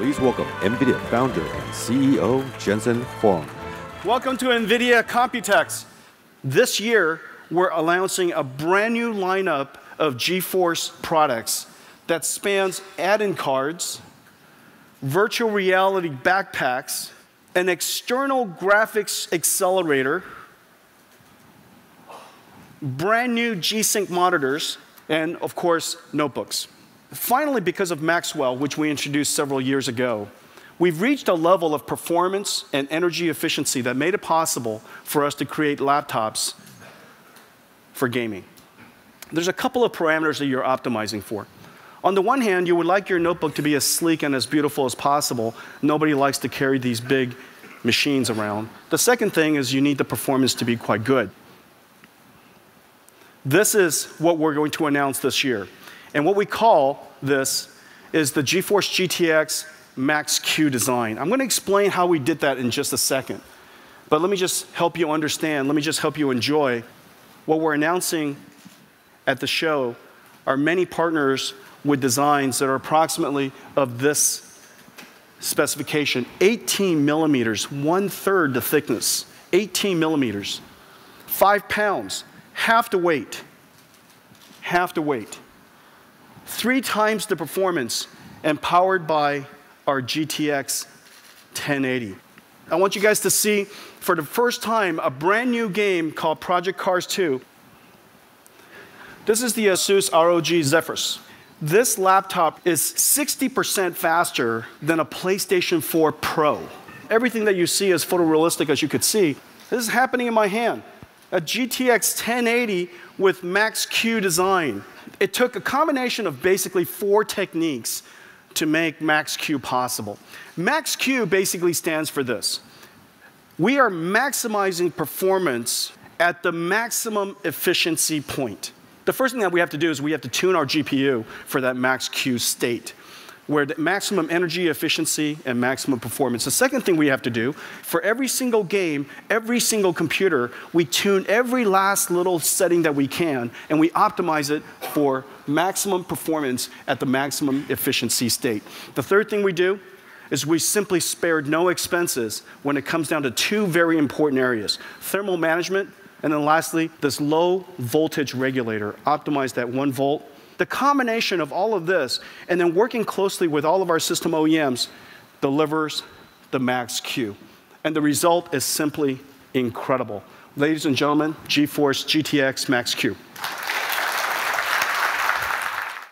Please welcome NVIDIA founder and CEO Jensen Huang. Welcome to NVIDIA Computex. This year, we're announcing a brand new lineup of GeForce products that spans add-in cards, virtual reality backpacks, an external graphics accelerator, brand new G-Sync monitors, and of course, notebooks. Finally, because of Maxwell, which we introduced several years ago, we've reached a level of performance and energy efficiency that made it possible for us to create laptops for gaming. There's a couple of parameters that you're optimizing for. On the one hand, you would like your notebook to be as sleek and as beautiful as possible. Nobody likes to carry these big machines around. The second thing is you need the performance to be quite good. This is what we're going to announce this year. And what we call this is the GeForce GTX Max-Q design. I'm going to explain how we did that in just a second. But let me just help you understand, let me just help you enjoy what we're announcing at the show are many partners with designs that are approximately of this specification 18 millimeters, one third the thickness, 18 millimeters, five pounds, half the weight, half the weight three times the performance and powered by our GTX 1080. I want you guys to see for the first time a brand new game called Project Cars 2. This is the Asus ROG Zephyrus. This laptop is 60% faster than a PlayStation 4 Pro. Everything that you see is photorealistic, as you could see. This is happening in my hand. A GTX 1080 with Max-Q design. It took a combination of basically four techniques to make Max-Q possible. Max-Q basically stands for this. We are maximizing performance at the maximum efficiency point. The first thing that we have to do is we have to tune our GPU for that Max-Q state where the maximum energy efficiency and maximum performance. The second thing we have to do, for every single game, every single computer, we tune every last little setting that we can, and we optimize it for maximum performance at the maximum efficiency state. The third thing we do is we simply spared no expenses when it comes down to two very important areas, thermal management, and then lastly, this low voltage regulator, optimized at one volt the combination of all of this and then working closely with all of our system OEMs delivers the Max-Q. And the result is simply incredible. Ladies and gentlemen, GeForce GTX Max-Q.